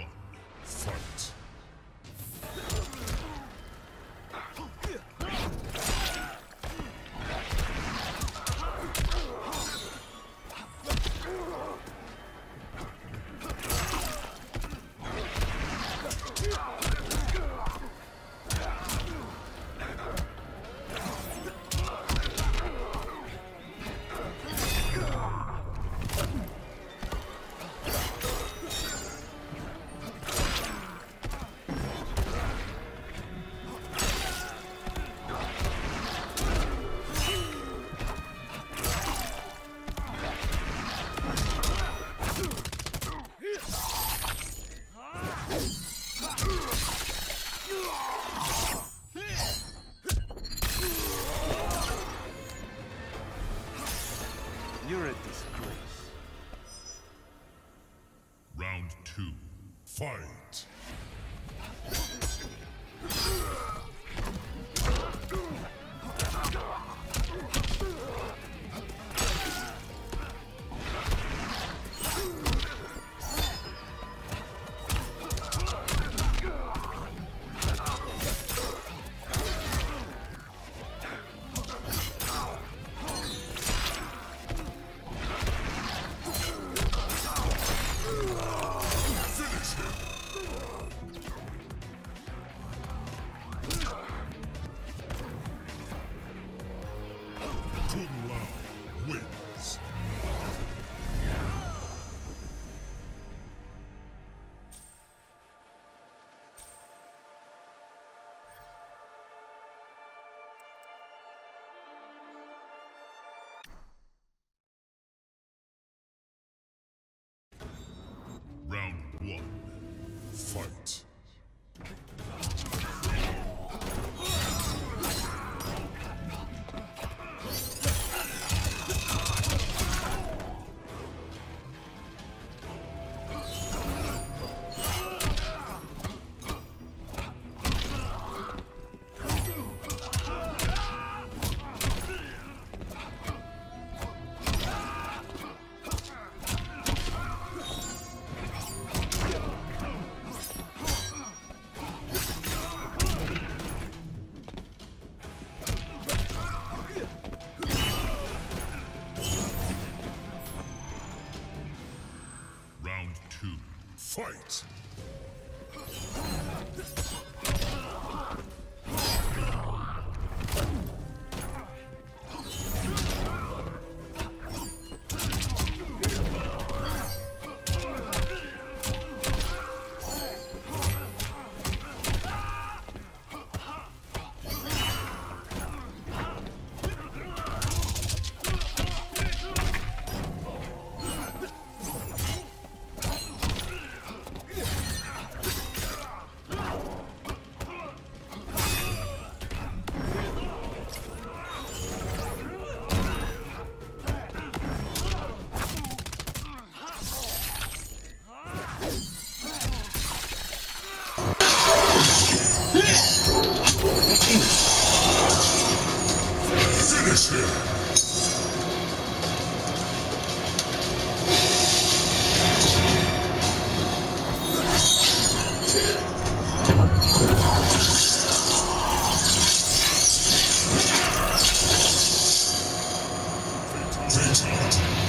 One. You're a disgrace. Round two, fight! Fight. Two. Fight. Him. Fatality.